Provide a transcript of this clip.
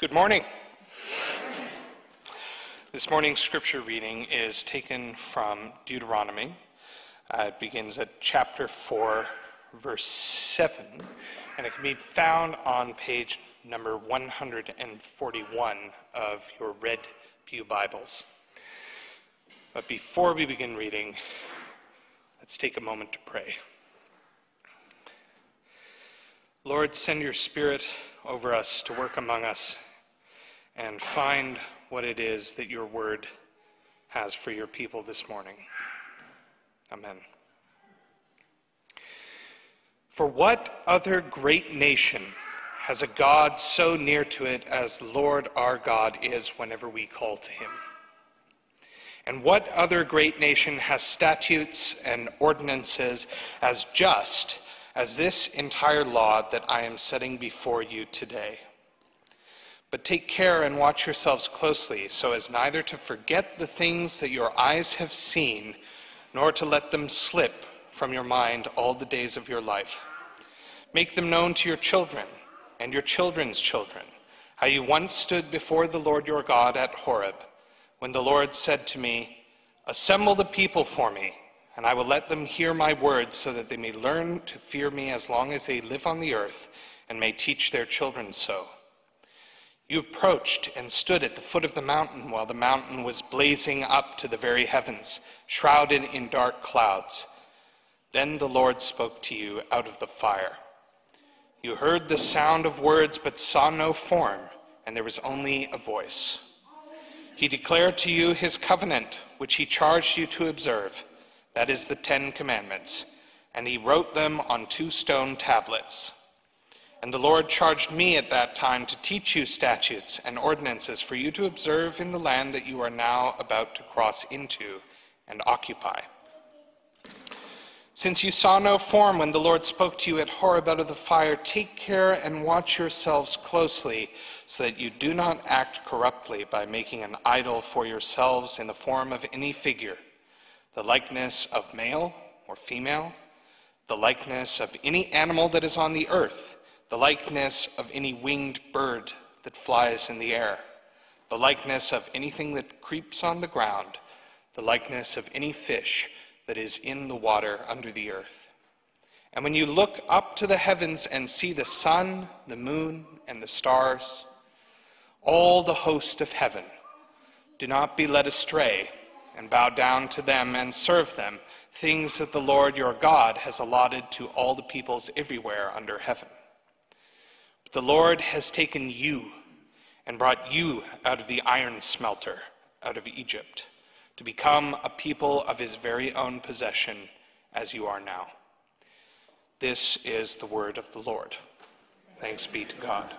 Good morning. This morning's scripture reading is taken from Deuteronomy. Uh, it begins at chapter 4, verse 7, and it can be found on page number 141 of your Red Pew Bibles. But before we begin reading, let's take a moment to pray. Lord, send your Spirit over us to work among us and find what it is that your word has for your people this morning. Amen. For what other great nation has a God so near to it as Lord our God is whenever we call to him? And what other great nation has statutes and ordinances as just as this entire law that I am setting before you today? But take care and watch yourselves closely, so as neither to forget the things that your eyes have seen, nor to let them slip from your mind all the days of your life. Make them known to your children and your children's children, how you once stood before the Lord your God at Horeb, when the Lord said to me, Assemble the people for me, and I will let them hear my words, so that they may learn to fear me as long as they live on the earth, and may teach their children so. You approached and stood at the foot of the mountain while the mountain was blazing up to the very heavens, shrouded in dark clouds. Then the Lord spoke to you out of the fire. You heard the sound of words but saw no form, and there was only a voice. He declared to you his covenant, which he charged you to observe. That is the Ten Commandments. And he wrote them on two stone tablets. And the Lord charged me at that time to teach you statutes and ordinances for you to observe in the land that you are now about to cross into and occupy. Since you saw no form when the Lord spoke to you at Horeb out of the fire, take care and watch yourselves closely, so that you do not act corruptly by making an idol for yourselves in the form of any figure, the likeness of male or female, the likeness of any animal that is on the earth the likeness of any winged bird that flies in the air, the likeness of anything that creeps on the ground, the likeness of any fish that is in the water under the earth. And when you look up to the heavens and see the sun, the moon, and the stars, all the host of heaven, do not be led astray and bow down to them and serve them, things that the Lord your God has allotted to all the peoples everywhere under heaven. The Lord has taken you and brought you out of the iron smelter, out of Egypt, to become a people of his very own possession, as you are now. This is the word of the Lord. Thanks be to God.